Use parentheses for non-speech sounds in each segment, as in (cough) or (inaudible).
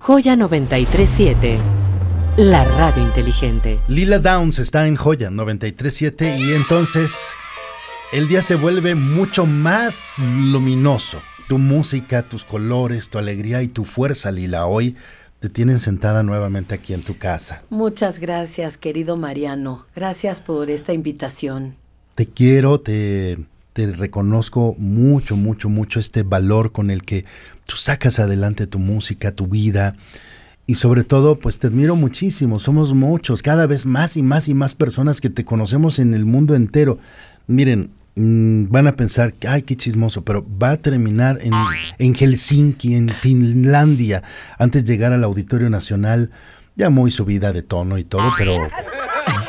Joya 937. La radio inteligente. Lila Downs está en Joya 937 y entonces el día se vuelve mucho más luminoso. Tu música, tus colores, tu alegría y tu fuerza, Lila, hoy te tienen sentada nuevamente aquí en tu casa. Muchas gracias, querido Mariano. Gracias por esta invitación. Te quiero, te, te reconozco mucho, mucho, mucho este valor con el que tú sacas adelante tu música, tu vida. Y sobre todo, pues te admiro muchísimo. Somos muchos, cada vez más y más y más personas que te conocemos en el mundo entero. Miren, mm, van a pensar, ay, qué chismoso, pero va a terminar en, en Helsinki, en Finlandia, antes de llegar al Auditorio Nacional, ya muy subida de tono y todo, pero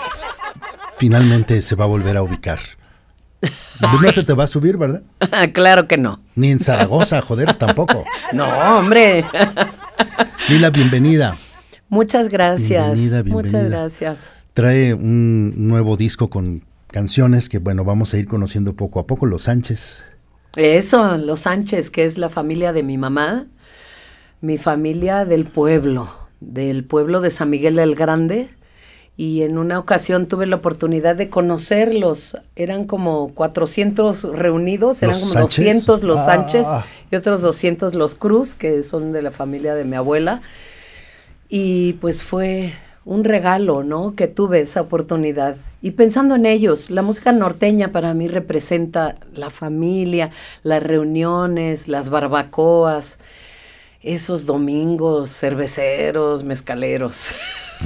(laughs) finalmente se va a volver a ubicar. No se te va a subir, ¿verdad? (laughs) claro que no. Ni en Zaragoza, joder, tampoco. (laughs) No, hombre. (laughs) Lila, bienvenida. Muchas gracias. Bienvenida, bienvenida. Muchas gracias. Trae un nuevo disco con canciones que, bueno, vamos a ir conociendo poco a poco. Los Sánchez. Eso, los Sánchez, que es la familia de mi mamá, mi familia del pueblo, del pueblo de San Miguel el Grande. Y en una ocasión tuve la oportunidad de conocerlos. Eran como 400 reunidos, eran ¿Los como Sánchez? 200 los Ah. Sánchez y otros 200 los Cruz, que son de la familia de mi abuela. Y pues fue un regalo, ¿no? Que tuve esa oportunidad. Y pensando en ellos, la música norteña para mí representa la familia, las reuniones, las barbacoas, esos domingos cerveceros, mezcaleros.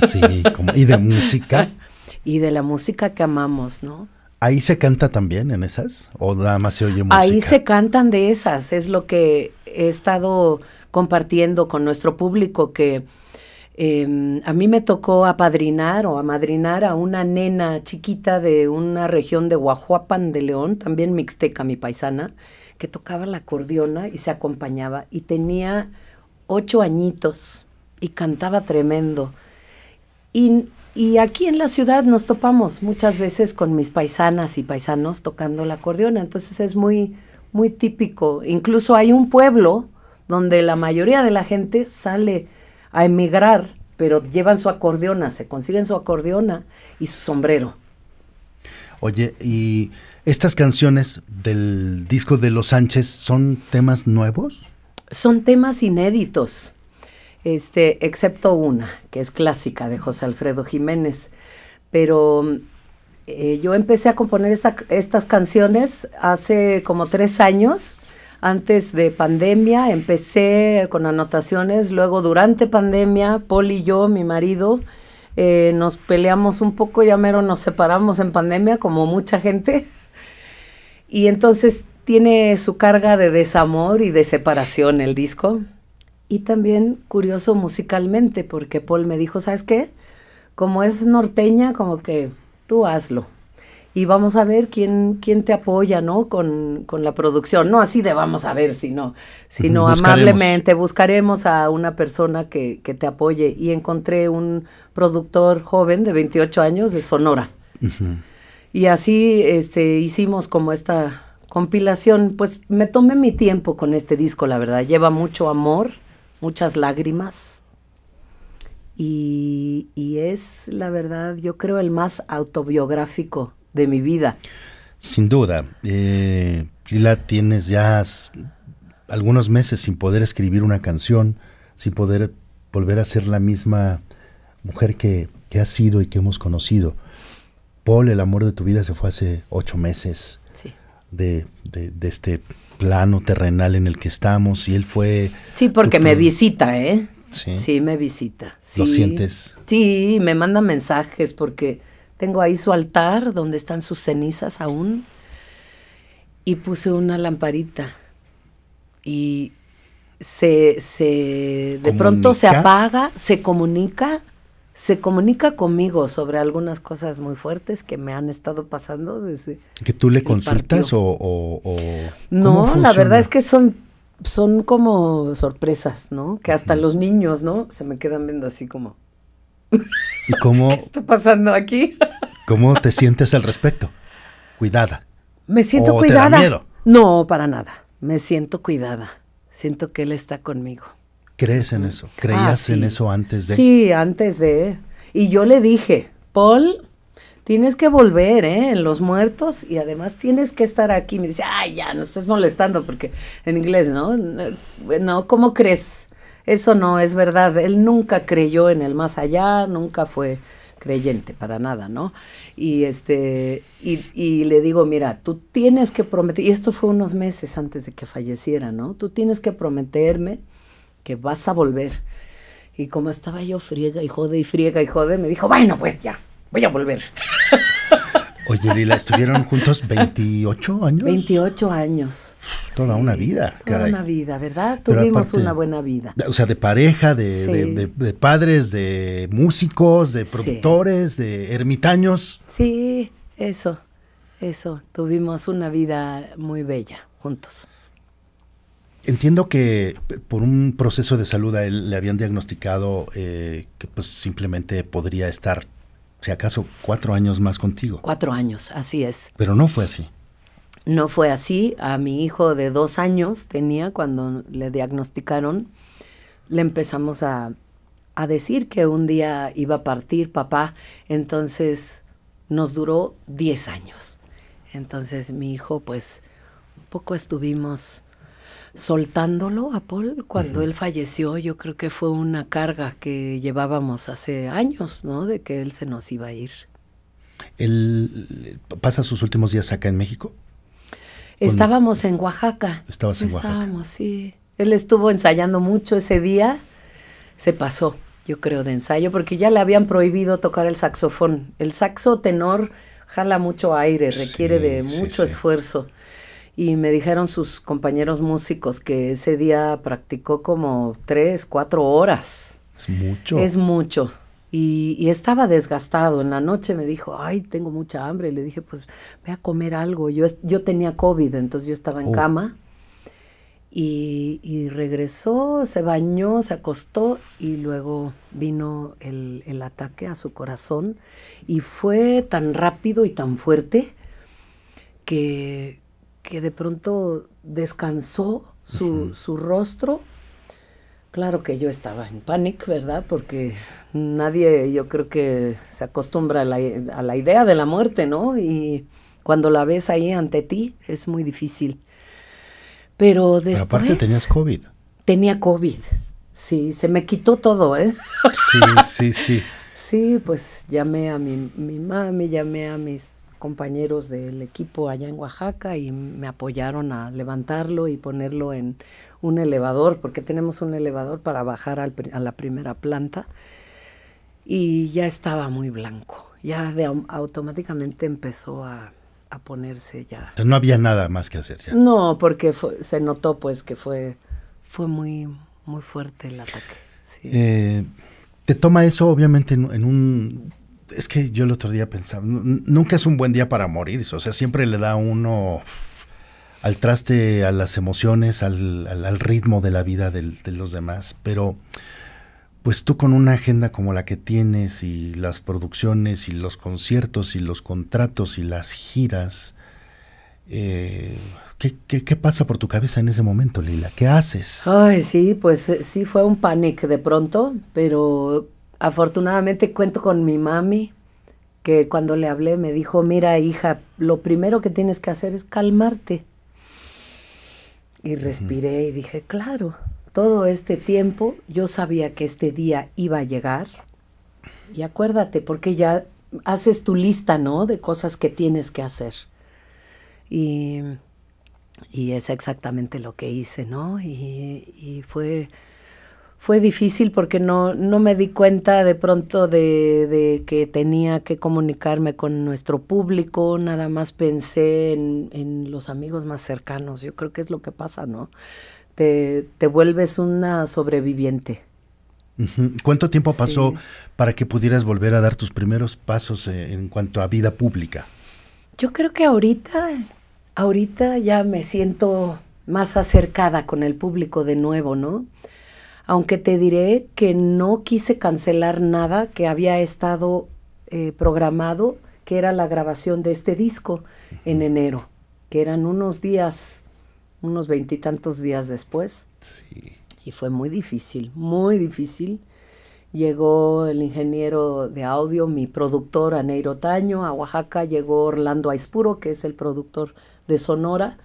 Sí, como- y de música. (laughs) y de la música que amamos, ¿no? ¿Ahí se canta también en esas? ¿O nada más se oye música? Ahí se cantan de esas, es lo que he estado compartiendo con nuestro público, que eh, a mí me tocó apadrinar o amadrinar a una nena chiquita de una región de Guajuapan de León, también mixteca, mi paisana, que tocaba la acordeona y se acompañaba y tenía ocho añitos y cantaba tremendo. Y, y aquí en la ciudad nos topamos muchas veces con mis paisanas y paisanos tocando la acordeona, entonces es muy, muy típico. Incluso hay un pueblo donde la mayoría de la gente sale a emigrar, pero llevan su acordeona, se consiguen su acordeona y su sombrero. Oye, ¿y estas canciones del disco de Los Sánchez son temas nuevos? Son temas inéditos, este, excepto una, que es clásica de José Alfredo Jiménez. Pero eh, yo empecé a componer esta- estas canciones hace como tres años, antes de pandemia. Empecé con anotaciones, luego durante pandemia, Paul y yo, mi marido, eh, nos peleamos un poco, ya mero nos separamos en pandemia, como mucha gente. Y entonces tiene su carga de desamor y de separación el disco. Y también curioso musicalmente, porque Paul me dijo, ¿sabes qué? Como es norteña, como que tú hazlo. Y vamos a ver quién, quién te apoya, ¿no? Con, con la producción. No así de vamos a ver, sino, sino Buscaremos. amablemente buscaremos a una persona que, que te apoye. Y encontré un productor joven de 28 años de Sonora. Y así este, hicimos como esta compilación. Pues me tomé mi tiempo con este disco, la verdad. Lleva mucho amor, muchas lágrimas. Y, y es, la verdad, yo creo el más autobiográfico de mi vida. Sin duda. Eh, Lila, tienes ya algunos meses sin poder escribir una canción, sin poder volver a ser la misma mujer que, que has sido y que hemos conocido. Paul, el amor de tu vida, se fue hace ocho meses. De, de- de este plano terrenal en el que estamos y él fue... Sí, porque tu me visita, ¿eh? Sí. Sí, me visita. ¿Lo sí. sientes? Sí, me manda mensajes porque tengo ahí su altar donde están sus cenizas aún y puse una lamparita y se, se de pronto se apaga, se comunica, se comunica conmigo sobre algunas cosas muy fuertes que me han estado pasando desde ¿Que tú le consultas o, o- o no, la verdad es que son, son como sorpresas, ¿no? Que hasta los niños, ¿no? Se me quedan viendo así como, ¿Y cómo, (laughs) ¿qué está pasando aquí? (laughs) cómo te sientes al respecto? Cuidada. Me siento ¿O te da cuidada. miedo? No, para nada. Me siento cuidada. Siento que él está conmigo. ¿Crees en eso? ¿Creías Ah, en sí. eso antes de...? Sí, antes de. Y yo le dije, Paul, tienes que volver, ¿eh? En los muertos y además tienes que estar aquí. Me dice, ay, ya, no estés molestando porque en inglés, ¿no? No, ¿cómo crees? Eso no es verdad. Él nunca creyó en el más allá, nunca fue creyente para nada, ¿no? Y este y, y le digo, mira, tú tienes que prometer, y esto fue unos meses antes de que falleciera, ¿no? Tú tienes que prometerme que vas a volver. Y como estaba yo friega y jode y friega y jode, me dijo, bueno, pues ya, voy a volver. (laughs) Oye, Lila, ¿estuvieron juntos 28 años? 28 años. Toda una vida, Toda caray. una vida, ¿verdad? Pero Tuvimos aparte- una buena vida. O sea, de pareja, de, Sí. de- de- de padres, de músicos, de Sí. productores, de ermitaños. Sí, eso, eso. Tuvimos una vida muy bella juntos. Entiendo que por un proceso de salud a él le habían diagnosticado eh, que pues simplemente podría estar, si acaso, cuatro años más contigo. Cuatro años, así es. Pero no fue así. No fue así. A mi hijo de dos años tenía cuando le diagnosticaron, le empezamos a, a decir que un día iba a partir papá. Entonces nos duró 10 años. Entonces mi hijo, pues, un poco estuvimos soltándolo a Paul cuando él falleció. Yo creo que fue una carga que llevábamos hace años, ¿no? De que él se nos iba a ir. ¿Él pasa sus últimos días acá en México? Estábamos en Oaxaca. Estabas en Oaxaca. Estábamos, sí. Él estuvo ensayando mucho ese día. Se pasó, yo creo, de ensayo, porque ya le habían prohibido tocar el saxofón. El saxo tenor jala mucho aire, requiere Sí, de sí, mucho sí. esfuerzo. Y me dijeron sus compañeros músicos que ese día practicó como tres, cuatro horas. Es mucho. Es mucho. Y, y estaba desgastado. En la noche me dijo, ay, tengo mucha hambre. Le dije, pues ve a comer algo. Yo, yo tenía COVID, entonces yo estaba en Oh. cama. Y, y regresó, se bañó, se acostó y luego vino el, el ataque a su corazón. Y fue tan rápido y tan fuerte que, que de pronto descansó su, su rostro Claro que yo estaba en pánico, ¿verdad? Porque nadie, yo creo que se acostumbra a la, a la idea de la muerte, ¿no? Y cuando la ves ahí ante ti es muy difícil. Pero Pero después aparte tenías COVID. tenía COVID. Sí, se me quitó todo, ¿eh? Sí, sí, sí. (laughs) Sí, pues llamé a mi, mi mami, llamé a mis compañeros del equipo allá en Oaxaca y me apoyaron a levantarlo y ponerlo en un elevador, porque tenemos un elevador para bajar al a la primera planta. Y ya estaba muy blanco, ya de automáticamente empezó a, a ponerse ya. Entonces, no había nada más que hacer ya. No, porque fue- se notó pues que fue, fue muy, muy fuerte el ataque. sí. Eh, te toma eso obviamente en, en un... Es que yo el otro día pensaba, nunca es un buen día para morir, o sea, siempre le da uno al traste a las emociones, al, ritmo de la vida de los demás, pero pues tú con una agenda como la que tienes y las producciones y los conciertos y los contratos y las giras, eh, ¿qué, qué, qué pasa por tu cabeza en ese momento, Lila? ¿Qué haces? Ay, sí, pues eh, sí fue un panic de pronto, pero afortunadamente cuento con mi mami, que cuando le hablé me dijo, mira hija, lo primero que tienes que hacer es calmarte. Y respiré y dije, claro, todo este tiempo yo sabía que este día iba a llegar. Y acuérdate, porque ya haces tu lista, ¿no? De cosas que tienes que hacer. Y, y es exactamente lo que hice, ¿no? Y, y fue, fue difícil porque no, no me di cuenta de pronto de, de que tenía que comunicarme con nuestro público, nada más pensé en, en los amigos más cercanos, yo creo que es lo que pasa, ¿no? Te, te vuelves una sobreviviente. ¿Cuánto tiempo Sí. pasó para que pudieras volver a dar tus primeros pasos en cuanto a vida pública? Yo creo que ahorita, ahorita ya me siento más acercada con el público de nuevo, ¿no? Aunque te diré que no quise cancelar nada que había estado eh, programado, que era la grabación de este disco en enero, que eran unos días, unos veintitantos días después. Sí. Y fue muy difícil, muy difícil. Llegó el ingeniero de audio, mi productor Aneiro Taño, a Oaxaca llegó Orlando Aispuro, que es el productor de Sonora,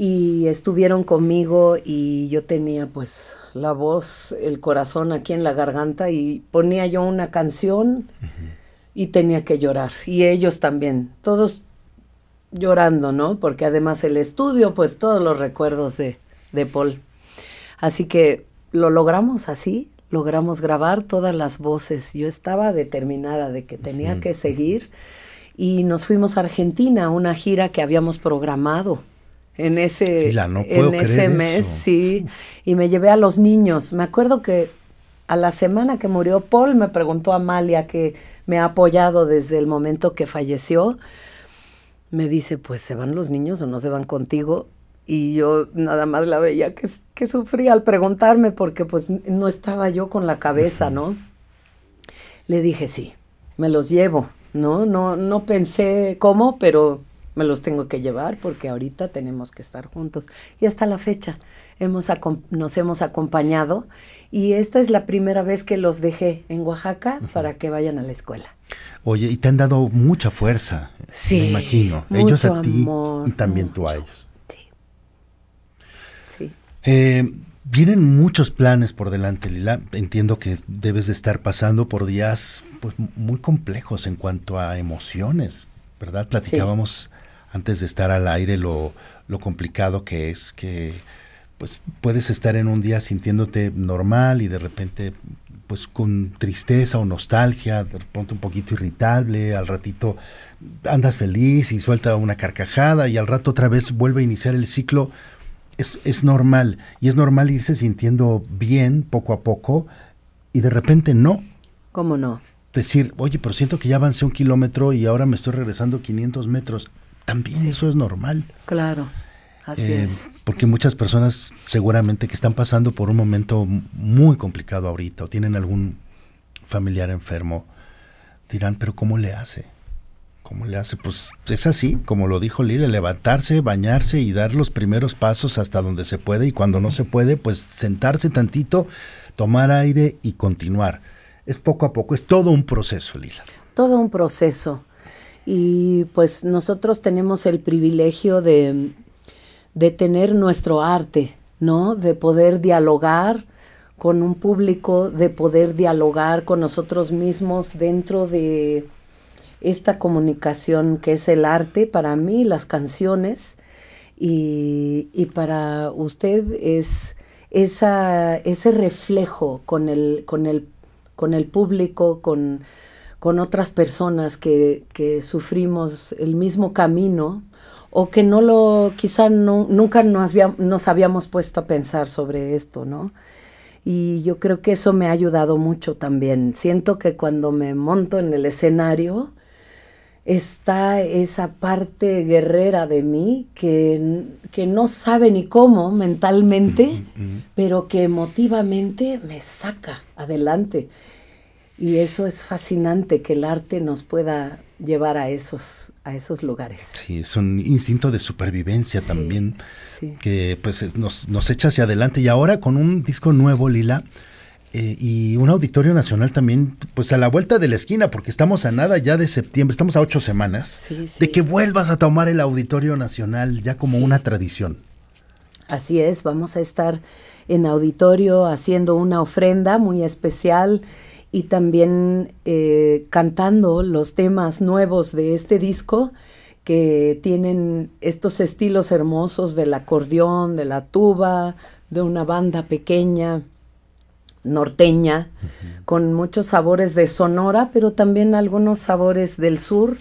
y estuvieron conmigo y yo tenía pues la voz, el corazón aquí en la garganta y ponía yo una canción y tenía que llorar. Y ellos también, todos llorando, ¿no? Porque además el estudio, pues todos los recuerdos de, de Paul. Así que lo logramos así, logramos grabar todas las voces. Yo estaba determinada de que tenía que seguir y nos fuimos a Argentina, una gira que habíamos programado en ese, en ese mes, sí, y me llevé a los niños. Me acuerdo que a la semana que murió Paul me preguntó Amalia que me ha apoyado desde el momento que falleció. Me dice, pues se van los niños o no se van contigo. Y yo nada más la veía que, que sufría al preguntarme porque pues no estaba yo con la cabeza, ¿no? Le dije, sí, me los llevo, ¿no? No, no pensé cómo, pero me los tengo que llevar porque ahorita tenemos que estar juntos. Y hasta la fecha hemos nos hemos acompañado y esta es la primera vez que los dejé en Oaxaca para que vayan a la escuela. Oye, y te han dado mucha fuerza, sí, me imagino. Ellos a ti y también tú a ellos. Sí. Sí. Eh, vienen muchos planes por delante, Lila. Entiendo que debes de estar pasando por días pues, muy complejos en cuanto a emociones, ¿verdad? Platicábamos antes de estar al aire lo, lo complicado que es que pues puedes estar en un día sintiéndote normal y de repente pues con tristeza o nostalgia, de repente un poquito irritable, al ratito andas feliz y suelta una carcajada y al rato otra vez vuelve a iniciar el ciclo. Es, es normal y es normal irse sintiendo bien poco a poco y de repente no. ¿Cómo no? Decir, oye, pero siento que ya avancé un kilómetro y ahora me estoy regresando 500 metros también eso es normal. Claro, así eh, es. Porque muchas personas seguramente que están pasando por un momento muy complicado ahorita o tienen algún familiar enfermo, dirán, pero ¿cómo le hace? ¿Cómo le hace? Pues es así, como lo dijo Lile, levantarse, bañarse y dar los primeros pasos hasta donde se puede y cuando no se puede, pues sentarse tantito, tomar aire y continuar. Es poco a poco, es todo un proceso, Lila. Todo un proceso y pues nosotros tenemos el privilegio de, de tener nuestro arte, ¿no? De poder dialogar con un público, de poder dialogar con nosotros mismos dentro de esta comunicación que es el arte, para mí las canciones y, y para usted es esa, ese reflejo con el, con el, con el público, con, con otras personas que, que sufrimos el mismo camino o que no lo, quizá no, nunca nos, nos habíamos puesto a pensar sobre esto, ¿no? Y yo creo que eso me ha ayudado mucho también. Siento que cuando me monto en el escenario, está esa parte guerrera de mí que, que no sabe ni cómo mentalmente, pero que emotivamente me saca adelante. Y eso es fascinante que el arte nos pueda llevar a esos, a esos lugares. Sí, es un instinto de supervivencia también que pues nos, nos, echa hacia adelante. Y ahora con un disco nuevo, Lila, eh, y un auditorio nacional también, pues a la vuelta de la esquina, porque estamos a nada ya de septiembre, estamos a ocho semanas, de que vuelvas a tomar el auditorio nacional ya como una tradición. Así es, vamos a estar en auditorio haciendo una ofrenda muy especial y también eh, cantando los temas nuevos de este disco que tienen estos estilos hermosos del acordeón, de la tuba, de una banda pequeña, norteña, con muchos sabores de Sonora, pero también algunos sabores del sur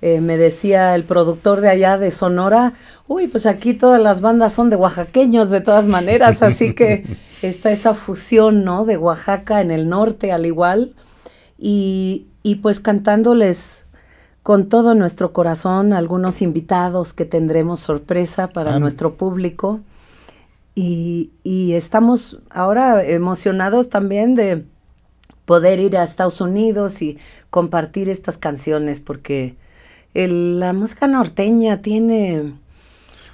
eh, me decía el productor de allá de Sonora, uy, pues aquí todas las bandas son de oaxaqueños de todas maneras, (laughs) así que está esa fusión, ¿no? De Oaxaca en el norte al igual, y, y pues cantándoles con todo nuestro corazón algunos invitados que tendremos sorpresa para ah. nuestro público. Y, y estamos ahora emocionados también de poder ir a Estados Unidos y compartir estas canciones porque la música norteña tiene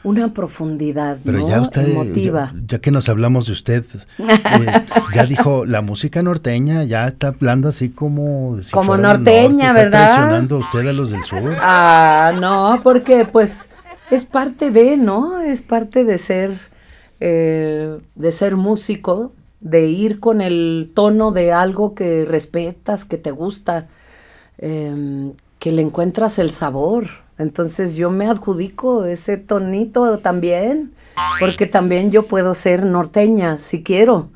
una profundidad Pero ¿no? ya usted, emotiva. ya, ya que nos hablamos de usted, eh, ya (laughs) dijo, la música norteña ya está hablando así como... si Como norteña, norte, está ¿verdad? traicionando a usted a los del sur. Ah, no, porque pues es parte de, ¿no? Es parte de ser, eh, de ser músico, de ir con el tono de algo que respetas, que te gusta, em, que le encuentras el sabor. Entonces yo me adjudico ese tonito también, porque también yo puedo ser norteña si quiero,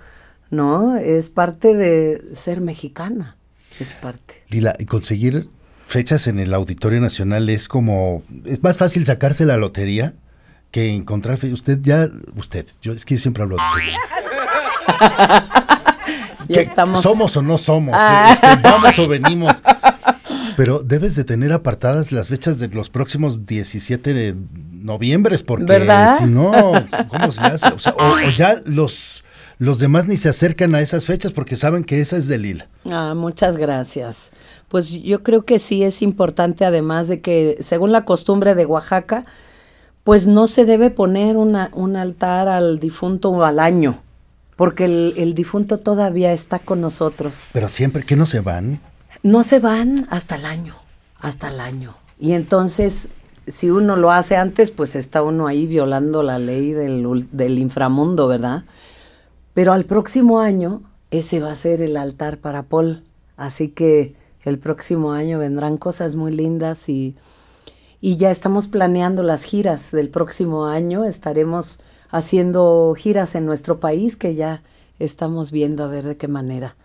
¿no? Es parte de ser mexicana, es parte. Lila, y conseguir fechas en el Auditorio Nacional es como, es más fácil sacarse la lotería que encontrar Usted ya, usted, yo es que yo siempre hablo de (laughs) usted. Ya ¿Qué- estamos. ¿Somos o no somos? Ah. Este, ¿Vamos o venimos? (laughs) Pero debes de tener apartadas las fechas de los próximos 17 de noviembre, porque ¿Verdad? si no, ¿cómo se hace? O, sea, o- o ya los, los demás ni se acercan a esas fechas porque saben que esa es de Lila. Ah, muchas gracias. Pues yo creo que sí es importante, además de que, según la costumbre de Oaxaca, pues no se debe poner una, un altar al difunto al año, porque el, el difunto todavía está con nosotros. Pero siempre que no se van, No se van hasta el año, hasta el año. Y entonces, si uno lo hace antes, pues está uno ahí violando la ley del, del inframundo, ¿verdad? Pero al próximo año, ese va a ser el altar para Paul. Así que el próximo año vendrán cosas muy lindas y, y ya estamos planeando las giras del próximo año. Estaremos haciendo giras en nuestro país que ya estamos viendo a ver de qué manera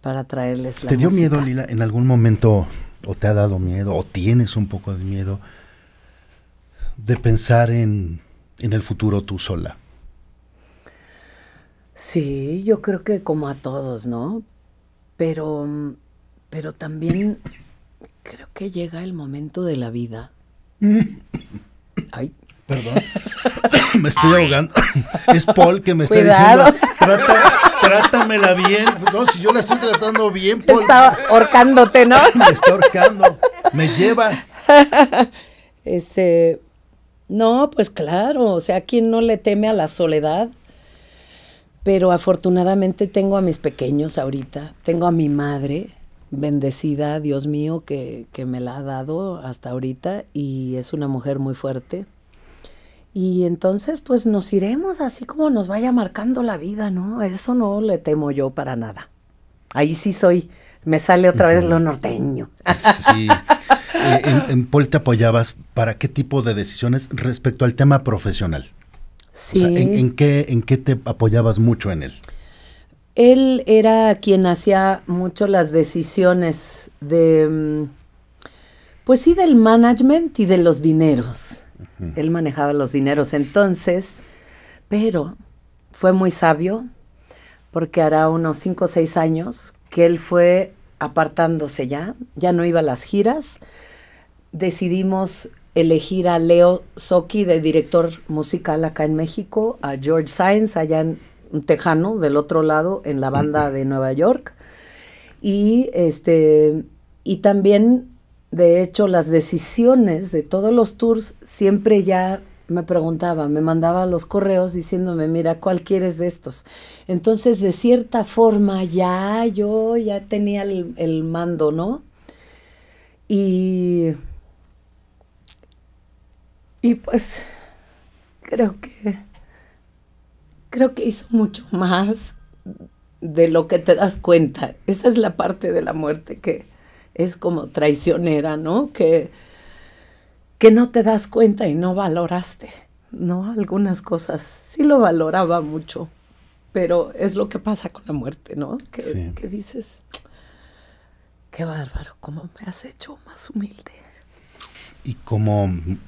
para traerles la ¿te dio música. miedo, Lila, en algún momento, o te ha dado miedo, o tienes un poco de miedo de pensar en, en el futuro tú sola? Sí, yo creo que como a todos, ¿no? Pero, pero también creo que llega el momento de la vida. (laughs) Ay, Perdón. (coughs) me estoy ahogando. (coughs) es Paul que me está Cuidado. diciendo, "Trata- trátamela bien. No, si yo la estoy tratando bien, Paul. está ahorcándote, ¿no? (laughs) me está ahorcando. Me lleva. (laughs) Este, no, pues claro, o sea, ¿quién no le teme a la soledad? Pero afortunadamente tengo a mis pequeños ahorita, tengo a mi madre, bendecida, Dios mío, que, que me la ha dado hasta ahorita y es una mujer muy fuerte. Y entonces, pues nos iremos así como nos vaya marcando la vida, ¿no? Eso no le temo yo para nada. Ahí sí soy, me sale otra vez lo norteño. Sí. Eh, en, (laughs) en Paul te apoyabas para qué tipo de decisiones respecto al tema profesional. Sí. O sea, ¿en, en qué, ¿En qué te apoyabas mucho en él? Él era quien hacía mucho las decisiones de, mm, pues sí, del management y de los dineros. Él manejaba los dineros entonces, pero fue muy sabio porque hará unos cinco o seis años que él fue apartándose ya, ya no iba a las giras. Decidimos elegir a Leo Soki de director musical acá en México, a George Sainz allá en un tejano del otro lado en la banda de Nueva York. Y este y también de hecho las decisiones de todos los tours siempre ya me preguntaba, me mandaba los correos diciéndome, mira, ¿cuál quieres de estos? Entonces, de cierta forma, ya yo ya tenía el, el mando, ¿no? Y, y pues creo que creo que hizo mucho más de lo que te das cuenta. Esa es la parte de la muerte que es como traicionera, ¿no? Que, que no te das cuenta y no valoraste, ¿no? Algunas cosas sí lo valoraba mucho, pero es lo que pasa con la muerte, ¿no? Que, Sí. que dices, qué bárbaro, cómo me has hecho más humilde. Y como mm,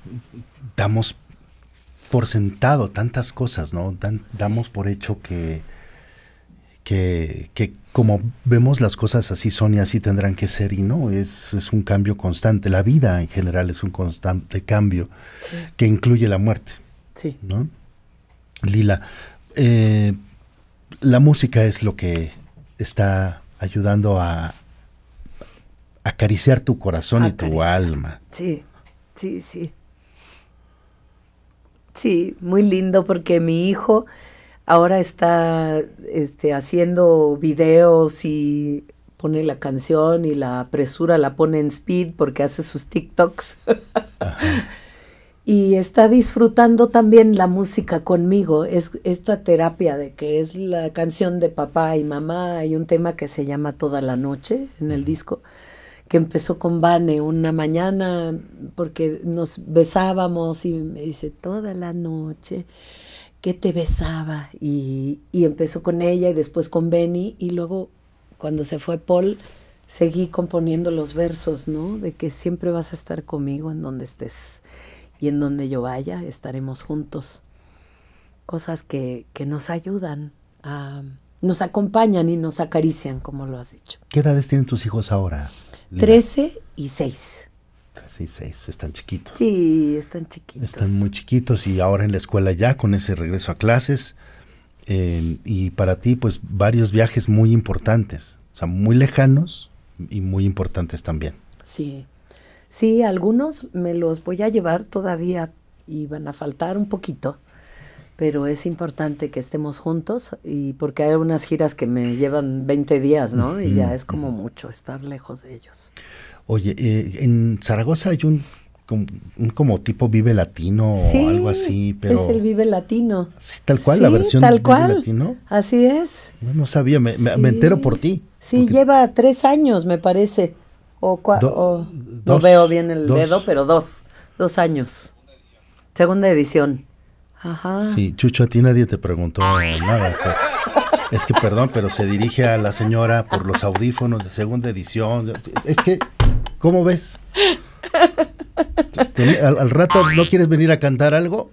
damos por sentado tantas cosas, ¿no? Dan- Damos por hecho que, que, que como vemos las cosas así son y así tendrán que ser y no, es, es un cambio constante. La vida en general es un constante cambio que incluye la muerte, Sí. ¿no? Lila, eh, la música es lo que está ayudando a acariciar tu corazón y tu alma. Sí, sí, sí. Sí, muy lindo porque mi hijo ahora está este, haciendo videos y pone la canción y la apresura la pone en speed porque hace sus TikToks. (laughs) y está disfrutando también la música conmigo. Es esta terapia de que es la canción de papá y mamá. Hay un tema que se llama Toda la Noche en el disco, que empezó con Vane una mañana porque nos besábamos y me dice Toda la noche que te besaba. Y, y empezó con ella y después con Benny y luego cuando se fue Paul seguí componiendo los versos, ¿no? De que siempre vas a estar conmigo en donde estés y en donde yo vaya estaremos juntos. Cosas que, que nos ayudan, a, nos acompañan y nos acarician, como lo has dicho. ¿Qué edades tienen tus hijos ahora? Trece y seis. Trece y seis, están chiquitos. Sí, están chiquitos. Están muy chiquitos y ahora en la escuela ya con ese regreso a clases. Eh, y para ti, pues varios viajes muy importantes, o sea, muy lejanos y muy importantes también. Sí, Sí, algunos me los voy a llevar todavía y van a faltar un poquito, pero es importante que estemos juntos y porque hay unas giras que me llevan 20 días, ¿no? Y ya es como mucho estar lejos de ellos. Oye, eh, en Zaragoza hay un como, tipo Vive Latino o algo así, pero... es el Vive Latino. Sí, tal cual, la versión tal cual. Vive Latino. Así es. No, sabía, me, entero por ti. Sí, lleva tres años, me parece. O, no veo bien el dedo, pero dos, dos años. Segunda edición. Ajá. Sí, Chucho, a ti nadie te preguntó nada. Es que perdón, pero se dirige a la señora por los audífonos de segunda edición. Es que, ¿cómo ves? Al, rato no quieres venir a cantar algo?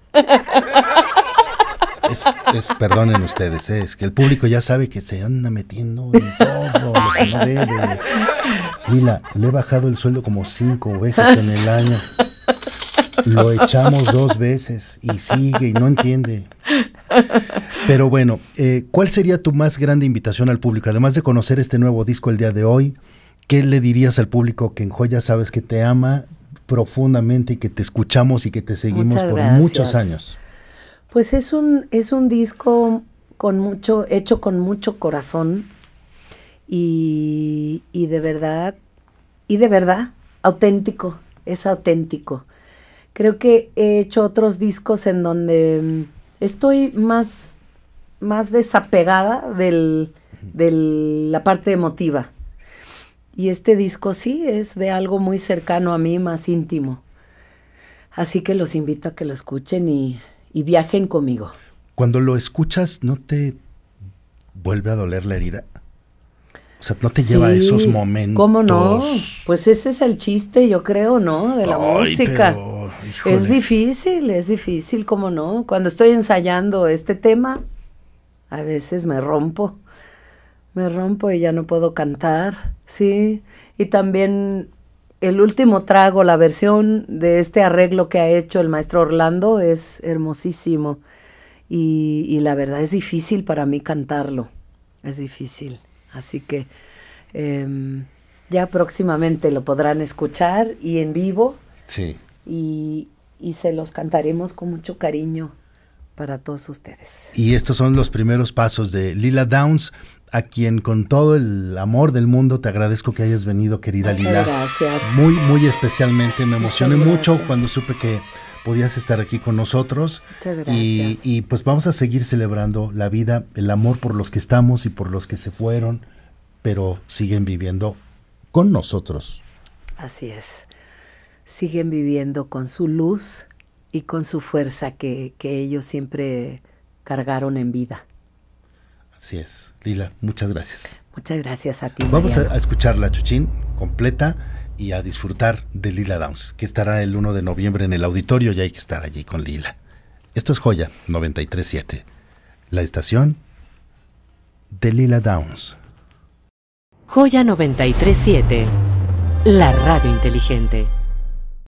Es, perdonen ustedes, ¿eh? es que el público ya sabe que se anda metiendo en todo lo que no debe. Lila, le he bajado el sueldo como cinco veces en el año. Lo echamos dos veces y sigue y no entiende. Pero bueno, eh, ¿cuál sería tu más grande invitación al público? Además de conocer este nuevo disco el día de hoy, ¿qué le dirías al público que en Joya sabes que te ama profundamente y que te escuchamos y que te seguimos por muchos años? Pues es un, es un disco con mucho, hecho con mucho corazón y, y de verdad, y de verdad, auténtico, es auténtico. Creo que he hecho otros discos en donde mm, estoy más, más desapegada del, de la parte emotiva. Y este disco sí es de algo muy cercano a mí, más íntimo. Así que los invito a que lo escuchen y, y viajen conmigo. Cuando lo escuchas, ¿no te vuelve a doler la herida? O sea, no te lleva a esos momentos. ¿Cómo no? Pues ese es el chiste, yo creo, ¿no? De la música. es difícil, es difícil, ¿cómo no? Cuando estoy ensayando este tema, a veces me rompo. Me rompo y ya no puedo cantar, sí. Y también el último trago, la versión de este arreglo que ha hecho el maestro Orlando es hermosísimo. Y, y la verdad es difícil para mí cantarlo. Es difícil. Así que em, ya próximamente lo podrán escuchar y en vivo. Sí. Y, y se los cantaremos con mucho cariño para todos ustedes. Y estos son los primeros pasos de Lila Downs a quien con todo el amor del mundo te agradezco que hayas venido, querida Muchas Lila. Gracias. Muy, muy especialmente. Me emocioné mucho cuando supe que podías estar aquí con nosotros. Muchas gracias. Y, pues vamos a seguir celebrando la vida, el amor por los que estamos y por los que se fueron, pero siguen viviendo con nosotros. Así es. Siguen viviendo con su luz y con su fuerza que, que ellos siempre cargaron en vida. Así es. Lila, muchas gracias. Muchas gracias a ti. Vamos a, escuchar la Chuchín completa y a disfrutar de Lila Downs, que estará el 1 de noviembre en el auditorio y hay que estar allí con Lila. Esto es Joya 937, la estación de Lila Downs. Joya 937, la radio inteligente.